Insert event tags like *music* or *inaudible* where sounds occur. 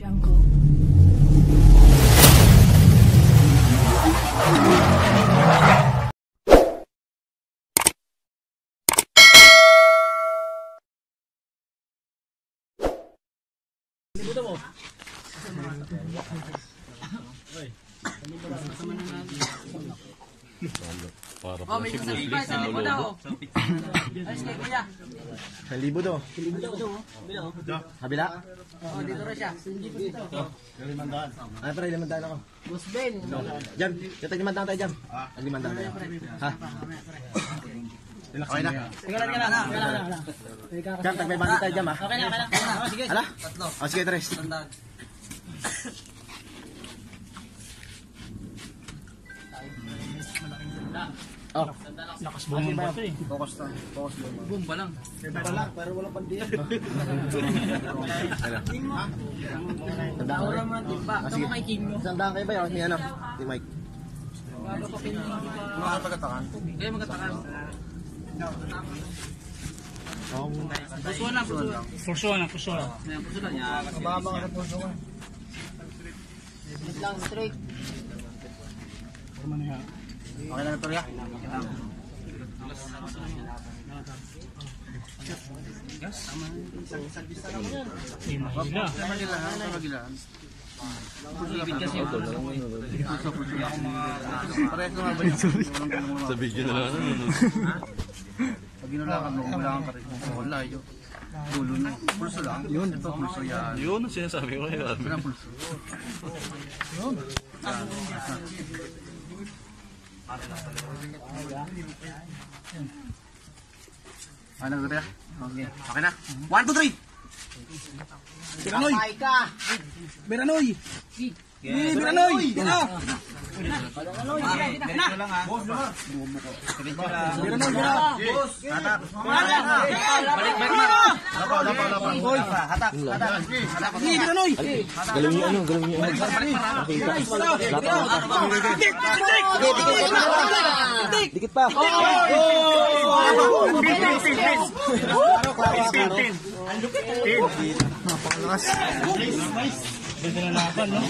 Jungle. Para Oh, may isang Lee isang libo daw. Ayos kay kuya. Isang libo to. Kabila? Oh, dito rin siya. Ano pre, limandaan ako. Boss Ben. Jam, kita limandaan tayo Jam. Ang limandaan tayo. Ha? Okay na. Tingnan ka lang. Tingnan ka lang. Jam, tagbay bandi tayo Jam ha. Okay na, okay na. Oh, sige. Ala? Tatlo. O sige, Tres. Tandaan. Oh. Lakas bumamba ito eh. Focus na. Focus. Boom pa lang. Wala, pero walang pandiyan. *laughs* Tandaan ko Wala rin. mo kay King mo. Isang daan kayo ba yun? Ni ano? Ni Mike. Mga pagkatakan. Kaya na, puso na. Puso na, puso na. Ayan, puso na niya. Kababa ka sa puso ko. Wait lang, straight. Okay na? Eh, kasi yun. Parehas na ba yun? Sa video na lang ano. no? Pag ginulakan mo, kailangan ka rin. Wala yun. Dulo na. Pulso lang. Yun. Ito pulso yan. Yun sinasabi ko ang pulso. Ano ba ito? Okay. Okay na. One, two, three! Biranoy! ka. Biranoy! Eh, Biranoy! Ano? Diretso lang ha. Biranoy! Boss! Hatak! Balik, balik mo. Lapaw, lapaw, lapaw. Hoy! Hatak! Hatak! Hatak! Eh, Biranoy! Galawin niyo ano? Galawin niyo ano? Dikit pa. Ganda na laban, no?